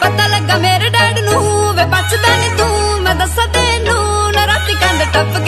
ਪਤਾ ਲੱਗਾ ਮੇਰੇ ਡੈਡ ਨੂੰ, ਵੇ ਬਚਦਾ ਨਹੀਂ ਤੂੰ, ਮੈਂ ਦੱਸਾਂ ਤੈਨੂੰ, ਨਾ ਰਾਤੀ ਕੰਧ ਟੱਪ